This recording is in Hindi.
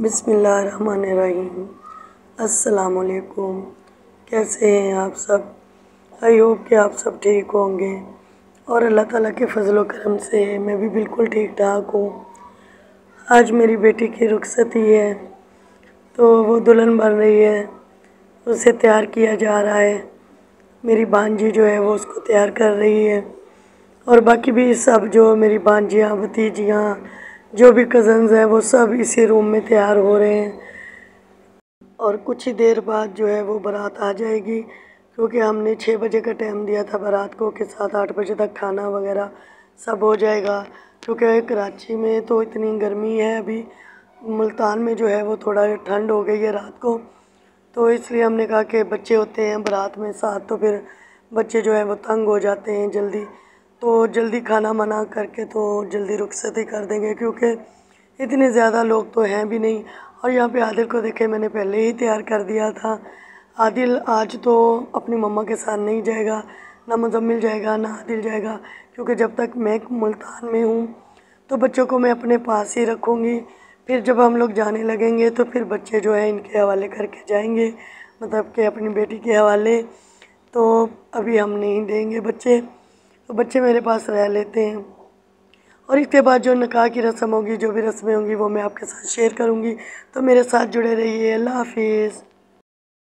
बिसमीम असलकुम कैसे हैं आप सब? आई होप कि आप सब ठीक होंगे। और अल्लाह ताला के फजल करम से मैं भी बिल्कुल ठीक ठाक हूँ। आज मेरी बेटी की रुखसती है तो वो दुल्हन बन रही है। उसे तैयार किया जा रहा है। मेरी भांजी जो है वो उसको तैयार कर रही है। और बाकी भी सब जो मेरी भांजियाँ, भतीजियाँ जो भी कज़न्स हैं, वो सब इसी रूम में तैयार हो रहे हैं। और कुछ ही देर बाद जो है, वो बारात आ जाएगी, क्योंकि हमने छः बजे का टाइम दिया था बारात को, कि सात आठ बजे तक खाना वगैरह सब हो जाएगा। क्योंकि कराची में तो इतनी गर्मी है अभी, मुल्तान में जो है, वो थोड़ा ठंड हो गई है रात को। तो इसलिए हमने कहा कि बच्चे होते हैं बारात में साथ तो फिर बच्चे जो है, वो तंग हो जाते हैं जल्दी। तो जल्दी खाना मना करके तो जल्दी रुखसती कर देंगे, क्योंकि इतने ज़्यादा लोग तो हैं भी नहीं। और यहाँ पे आदिल को देखे मैंने पहले ही तैयार कर दिया था। आदिल आज तो अपनी मम्मा के साथ नहीं जाएगा, ना मुजम्मिल जाएगा, ना आदिल जाएगा, क्योंकि जब तक मैं मुल्तान में हूँ तो बच्चों को मैं अपने पास ही रखूँगी। फिर जब हम लोग जाने लगेंगे तो फिर बच्चे जो है, इनके हवाले करके जाएँगे मतलब कि अपनी बेटी के हवाले। तो अभी हम नहीं देंगे बच्चे। तो बच्चे मेरे पास रह लेते हैं। और इसके बाद जो निकाह की रस्म होगी, जो भी रस्में होंगी, वो मैं आपके साथ शेयर करूँगी। तो मेरे साथ जुड़े रहिए। अल्लाह हाफिज़।